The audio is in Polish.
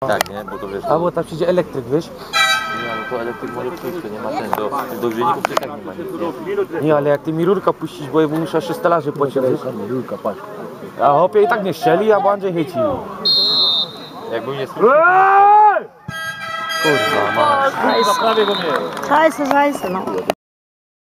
Tak, nie? Bo to wiesz, A bo tam przyjdzie elektryk, wiesz? nie, no to elektryk może przyjść, to nie ma sensu. Do, do grzejników to tak nie ma nic, nie? Nie, ale jak ty mi rurka puścisz, bo ja muszę jeszcze stelaży płacić, wiesz? Rurka, patrz. A hopie i tak nie strzeli, a Andrzej chyci. Jakby nie skrócił, Kurwa, ma. Scheiße, scheiße, no.